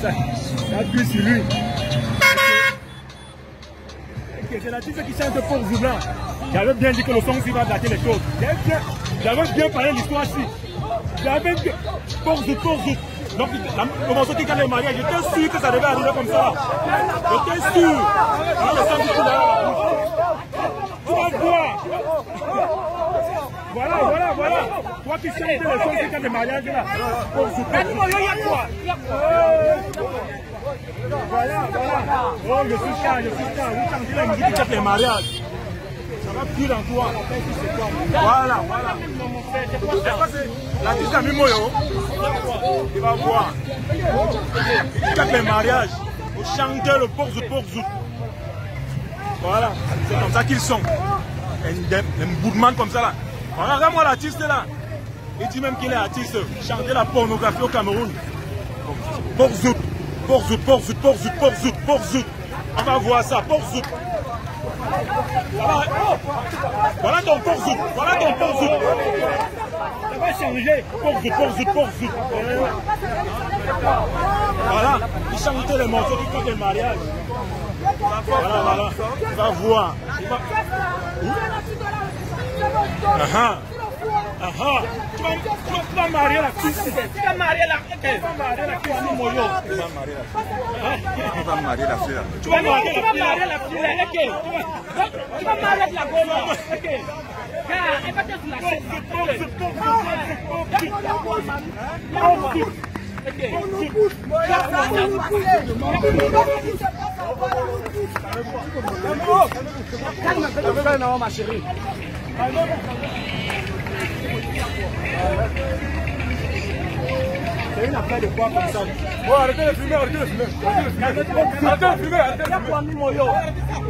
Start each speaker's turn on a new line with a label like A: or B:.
A: ça. Appuie sur lui. Ok, c'est l'artiste qui chante pour Zoublan. J'avais bien dit que le son aussi va dater les choses. J'avais bien, parlé de l'histoire ici. J'avais bien. Pour Zoub, pour Zoub. Donc, le morceau qui gagne le mariage, j'étais sûr que ça devait arriver comme ça. J'étais sûr. Ah, le sang du coup là. Tu vas voir. Voilà, voilà, voilà. Toi qui chantes le son qui gagne le mariage là. Pour Zoub, pour Zoub. Voilà, voilà. Oh, je suis calme, je suis calme. Vous chantez la musique qui chante les mariages. Ça va plus dans toi. Voilà, voilà. L'artiste a mis Moyo. Il va voir. Il chante les mariages. Vous chantez le porte porte Voilà, c'est comme ça qu'ils sont. Un boudman comme ça là. Regarde-moi l'artiste là. Il dit même qu'il est artiste. Chanter la pornographie au Cameroun. Porzout. Porzout, Porzout, Porzout, Porzout, Porzout. On va voir ça, Porzout. Voilà, ton Porzout, voilà ton Porzout. Ça va changer. Porzout, Porzout, Porzout. Voilà, il chantait les morceaux du camp de mariage. Voilà, voilà. Tu vas voir. Ah ah. Ah ah. Tu vas, tu marier la fille. Tu vas marier la fille. Tu vas marier la fille. Tu vas marier la fille.
B: Tu vas marier la fille.
A: Tu vas marier la fille. Tu vas marier la gomme. Ok. Car, elle va te
C: Calme, ma chérie.
A: C'est une affaire de quoi comme ça Bon, arrêtez de fumer, arrêtez de fumer. Arrêtez de fumer, arrêtez de fumer. Arrêtez de fumer, arrêtez de fumer.